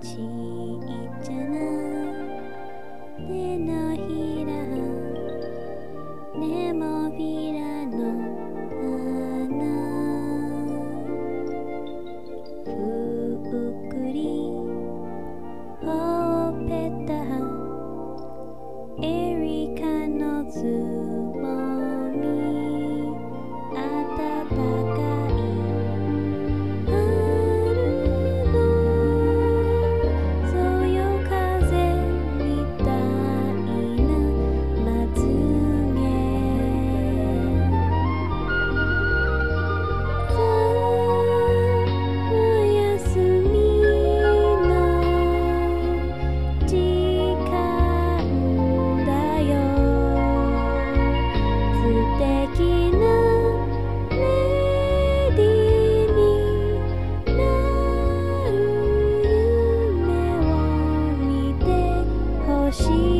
ちっちゃな手心。